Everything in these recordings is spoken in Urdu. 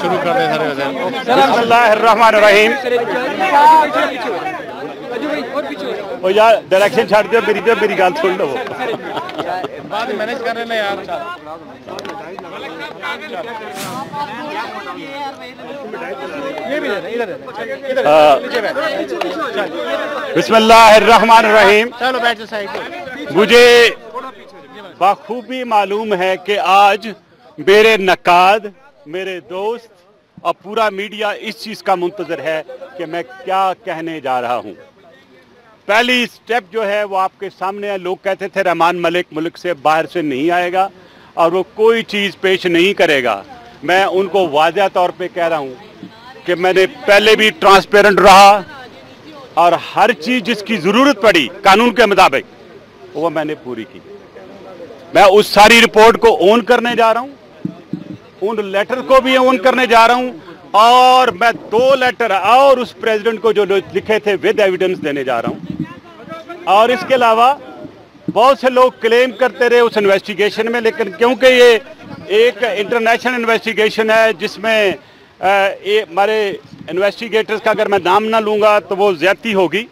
شروع کر بسم اللہ الرحمن الرحیم۔ وہ یار ڈائریکشن چھڑ دیو، میری دیو، میری گال سن لو۔ بعد مینج کر رہے یار بسم اللہ الرحمن الرحیم۔ مجھے بخوبی معلوم ہے کہ آج میرے نقاد، میرے دوست اور پورا میڈیا اس چیز کا منتظر ہے کہ میں کیا کہنے جا رہا ہوں۔ پہلی سٹیپ جو ہے وہ آپ کے سامنے ہے۔ لوگ کہتے تھے رحمان ملک ملک سے باہر سے نہیں آئے گا اور وہ کوئی چیز پیش نہیں کرے گا۔ میں ان کو واضح طور پہ کہہ رہا ہوں کہ میں نے پہلے بھی ٹرانسپیرنٹ رہا اور ہر چیز جس کی ضرورت پڑی قانون کے مطابق وہ میں نے پوری کی۔ میں اس ساری رپورٹ کو اون کرنے جا رہا ہوں۔ ان لیٹر کو بھی اون کرنے جا رہا ہوں اور میں دو لیٹر اور اس پریزیڈنٹ کو جو لکھے تھے ود ایویڈنس دینے جا رہا ہوں۔ اور اس کے علاوہ بہت سے لوگ کلیم کرتے رہے اس انویسٹیگیشن میں، لیکن کیونکہ یہ ایک انٹرنیشنل انویسٹیگیشن ہے، جس میں ہمارے انویسٹیگیٹرز کا اگر میں نام نہ لوں گا تو وہ زیادتی ہوگی۔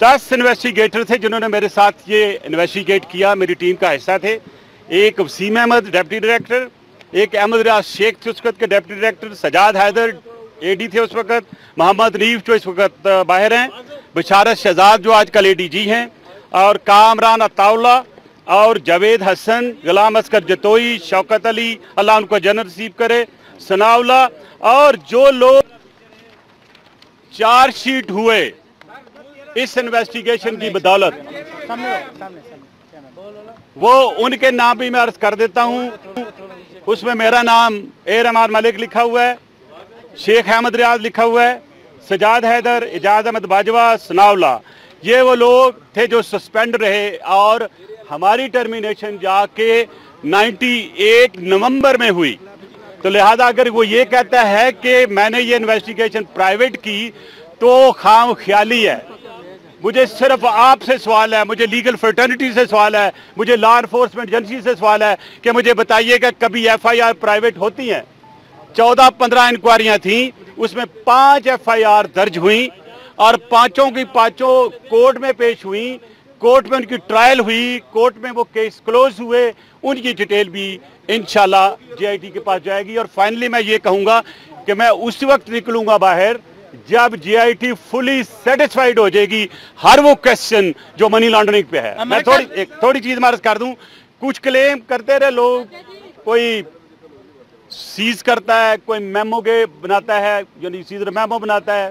دس انویسٹیگیٹر تھے جنہوں نے میرے ساتھ یہ انویسٹیگیٹ کیا، میری ٹیم کا حصہ تھے۔ ایک وسیم احمد ڈیپٹی ڈائریکٹر ایک احمد ریاض شیخ تھے اس وقت کے deputy director Sajjad Haider A D تھے اس وقت، محمد ریف جو اس وقت باہر ہیں، بشارت شہزاد جو آج کل اے ڈی جی ہیں، اور کامران عطاء اور جاوید حسن، غلام اسکر جتوئی، شوکت علی، اللہ ان کو جنرل نصیب کرے ثناء اور جو لوگ چار شیٹ ہوئے اس انویسٹیگیشن کی بدولت، وہ ان کے نام بھی میں عرض کر دیتا ہوں۔ اس میں میرا نام اے رمان ملک لکھا ہوا ہے، شیخ احمد ریاض لکھا ہوا ہے، سجاد حیدر، اجاز احمد باجوہ سناولا یہ وہ لوگ تھے جو سسپینڈ رہے اور ہماری ٹرمینیشن جا کے نائنٹی ایٹ نومبر میں ہوئی۔ تو لہذا اگر وہ یہ کہتا ہے کہ میں نے یہ انویسٹیگیشن پرائیویٹ کی، تو خام خیالی ہے۔ مجھے صرف آپ سے سوال ہے، مجھے لیگل فرٹرنٹی سے سوال ہے، مجھے لا انفورسمنٹ ایجنسی سے سوال ہے کہ مجھے بتائیے کہ کبھی ایف آئی آر پرائیویٹ ہوتی ہیں؟ چودہ پندرہ انکوائریاں تھیں، اس میں پانچ ایف آئی آر درج ہوئیں اور پانچوں کی پانچوں کورٹ میں پیش ہوئیں۔ کورٹ میں ان کی ٹرائل ہوئی کورٹ میں وہ کیس کلوز ہوئے، ان کی ڈیٹیل بھی انشاءاللہ جے آئی ٹی کے پاس جائے گی۔ اور فائنلی میں یہ کہوں گا کہ میں اس وقت نکلوں گا باہر جب جی آئی ٹی فلی سیٹسفائیڈ ہو جائے گی ہر وہ کوشچن جو منی لانڈرنگ پہ ہے۔ میں تھوڑی چیز مارس کر دوں۔ کچھ کلیم کرتے رہے لوگ۔ کوئی سیز کرتا ہے کوئی میمو کے بناتا ہے یعنی سیز میمو بناتا ہے۔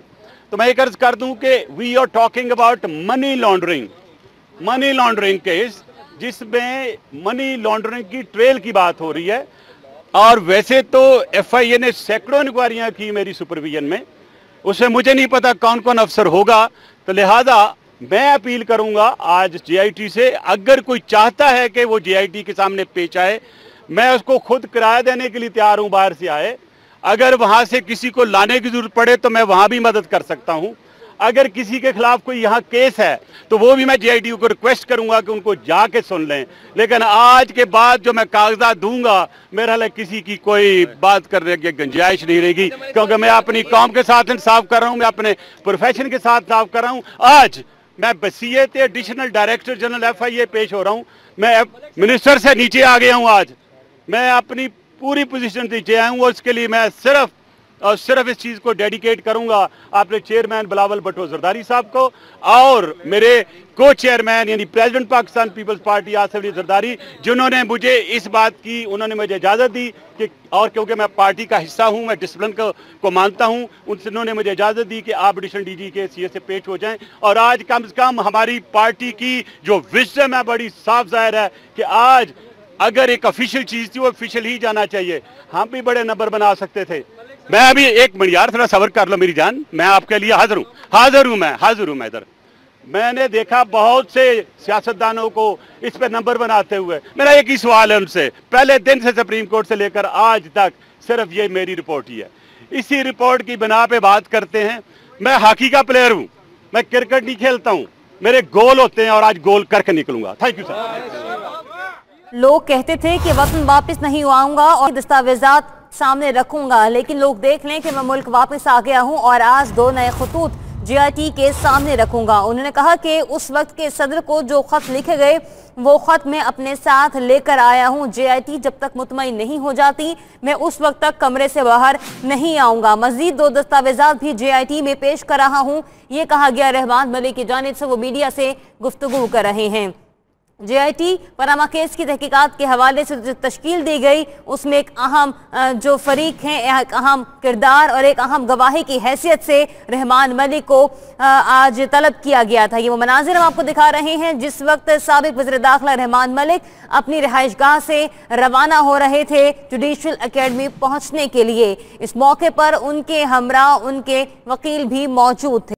تو میں ایک عرض کر دوں کہ we are talking about money laundering money laundering case جس میں منی لانڈرنگ کی ٹریل کی بات ہو رہی ہے۔ اور ویسے تو ایف آئی اے نے سینکڑوں انکوائریاں کی میری سپرویژن میں۔ اسے مجھے نہیں پتا کون کون افسر ہوگا، تو لہٰذا میں اپیل کروں گا آج جی آئی ٹی سے، اگر کوئی چاہتا ہے کہ وہ جی آئی ٹی کے سامنے پیچ آئے، میں اس کو خود کرایہ دینے کے لیے تیار ہوں باہر سے آئے۔ اگر وہاں سے کسی کو لانے کی ضرورت پڑے تو میں وہاں بھی مدد کر سکتا ہوں۔ اگر کسی کے خلاف کوئی یہاں کیس ہے، تو وہ بھی میں جی آئی ٹی کو ریکویسٹ کروں گا کہ ان کو جا کے سن لیں۔ لیکن آج کے بعد جو میں کاغذات دوں گا میرے حالے کسی کی کوئی بات کرنے کی گنجائش نہیں رہے گی۔ کیونکہ میں اپنی قوم کے ساتھ انصاف کر رہا ہوں، میں اپنے پروفیشن کے ساتھ انصاف کر رہا ہوں۔ آج میں بسیت additional director general F I A پیش ہو رہا ہوں۔ میں منسٹر سے نیچے آ گیا ہوں آج۔ میں اپنی پوری پوزیشن نیچے آیا ہوں اور اس کے لیے میں صرف اور صرف اس چیز کو ڈیڈیکیٹ کروں گا اپنے چیئرمین بلاول بٹو زرداری صاحب کو اور میرے کو چیئرمین یعنی پریزیڈنٹ پاکستان پیپلز پارٹی آصف علی زرداری جنہوں نے مجھے اس بات کی انہوں نے مجھے اجازت دی کہ اور کیونکہ میں پارٹی کا حصہ ہوں میں ڈسپلن کو, کو مانتا ہوں انہوں نے مجھے اجازت دی کہ آپ ایڈیشن ڈی جی کے سی اے سے پیش ہو جائیں۔ اور آج کم از کم ہماری پارٹی کی جو وزم ہے بڑی صاف ظاہر ہے کہ آج اگر ایک افیشل چیز تھی وہ افیشل ہی جانا چاہیے۔ ہم بھی بڑے نمبر بنا سکتے تھے۔ میں ابھی ایک منٹ یار تھوڑا صبر کر لو میری جان، میں آپ کے لیے حاضر ہوں۔ حاضر ہوں میں، حاضر ہوں میں ادھر۔ میں نے دیکھا بہت سے سیاستدانوں کو اس پہ نمبر بناتے ہوئے۔ میرا ایک ہی سوال ہے ان سے۔ پہلے دن سے سپریم کورٹ سے لے کر آج تک صرف یہ میری رپورٹ ہی ہے۔ اسی رپورٹ کی بنا پہ بات کرتے ہیں۔ میں ہاکی کا پلیئر ہوں۔ میں کرکٹ نہیں کھیلتا ہوں۔ میرے گول ہوتے ہیں اور آج گول کر کے نکلوں گا۔ تھینک یو سر لوگ کہتے تھے کہ وطن واپس نہیں آؤں گا اور دستاویزات سامنے رکھوں گا۔ لیکن لوگ دیکھ لیں کہ میں ملک واپس آ گیا ہوں اور آج دو نئے خطوط جی آئی ٹی کے سامنے رکھوں گا۔ انہوں نے کہا کہ اس وقت کے صدر کو جو خط لکھے گئے، وہ خط میں اپنے ساتھ لے کر آیا ہوں۔ جے آئی ٹی جب تک مطمئن نہیں ہو جاتی، میں اس وقت تک کمرے سے باہر نہیں آؤں گا۔ مزید دو دستاویزات بھی جے آئی ٹی میں پیش کر رہا ہوں۔ یہ کہا گیا، رحمان ملک کی جانب سے وہ میڈیا سے گفتگو کر رہے ہیں۔ J I T Panama case کی تحقیقات کے حوالے سے جو تشکیل دی گئی، اس میں ایک اہم جو فریق ہیں، ایک اہم کردار اور ایک اہم گواہی کی حیثیت سے رحمان ملک کو آج طلب کیا گیا تھا۔ یہ وہ مناظر ہم آپ کو دکھا رہے ہیں، جس وقت سابق وزیر داخلہ رحمان ملک اپنی رہائش گاہ سے روانہ ہو رہے تھے جوڈیشل اکیڈمی پہنچنے کے لیے۔ اس موقع پر ان کے ہمراہ، ان کے وکیل بھی موجود تھے۔